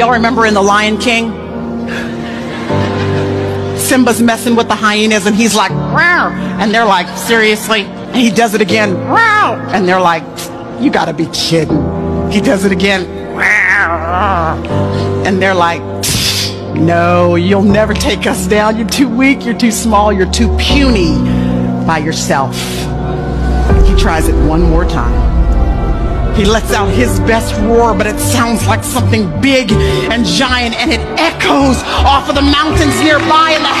Y'all remember in The Lion King? Simba's messing with the hyenas and he's like, Rawr! and they're like, seriously? And he does it again, Rawr! and they're like, you gotta be kidding. He does it again, Rawr! and they're like, no, you'll never take us down. You're too weak, you're too small, you're too puny by yourself. He tries it one more time. He lets out his best roar, but it sounds like something big and giant, and it echoes off of the mountains nearby, and the